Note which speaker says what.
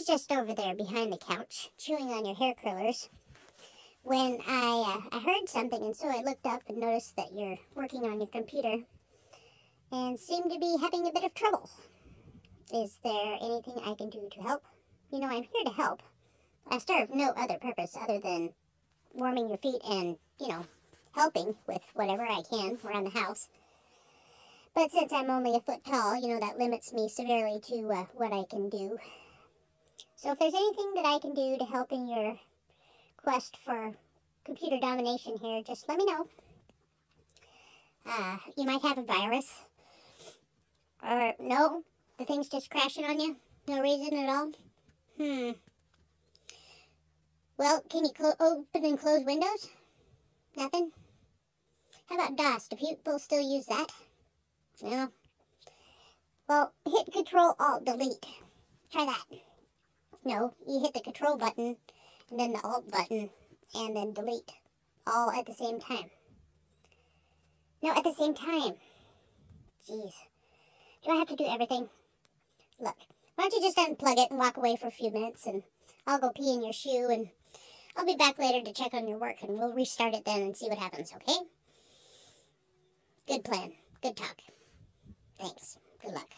Speaker 1: was just over there behind the couch, chewing on your hair curlers, when I, uh, I heard something, and so I looked up and noticed that you're working on your computer and seem to be having a bit of trouble. Is there anything I can do to help? You know, I'm here to help. I serve no other purpose other than warming your feet and, you know, helping with whatever I can around the house. But since I'm only a foot tall, you know, that limits me severely to uh, what I can do. So if there's anything that I can do to help in your quest for computer domination here, just let me know. Uh, you might have a virus. Or, no, the thing's just crashing on you? No reason at all? Hmm. Well, can you open and close windows? Nothing? How about DOS? Do people still use that? No. Well, hit Control Alt Delete. Try that. No, you hit the Control button, and then the Alt button, and then Delete. All at the same time. No, at the same time. Jeez. Do I have to do everything? Look, why don't you just unplug it and walk away for a few minutes, and I'll go pee in your shoe, and I'll be back later to check on your work, and we'll restart it then and see what happens, okay? Good plan. Good talk. Thanks. Good luck.